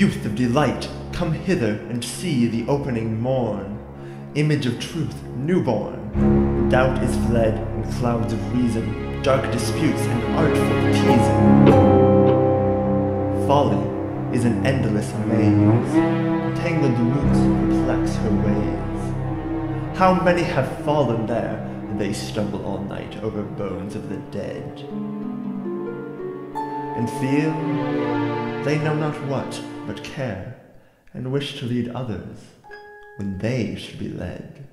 Youth of delight, come hither and see the opening morn. Image of truth, newborn. Doubt is fled in clouds of reason, dark disputes and artful teasing. Folly is an endless maze, tangled roots perplex her ways. How many have fallen there, and they stumble all night over bones of the dead. And feel they know not what, but care, and wish to lead others when they should be led.